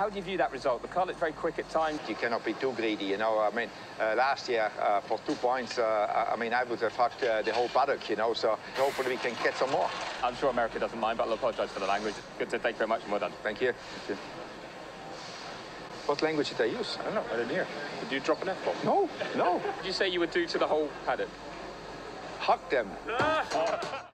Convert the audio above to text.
How do you view that result? The car looked very quick at times. You cannot be too greedy, you know. I mean, uh, last year uh, for two points, uh, I mean, I would have fucked uh, the whole paddock, you know. So hopefully we can get some more. I'm sure America doesn't mind, but I'll apologise for the language. Good to thank you very much and well done. Thank you. What language did I use? I don't know, I didn't hear. Did you drop an F-bomb? No, no. Did you say you would do to the whole paddock? Hug them. Ah!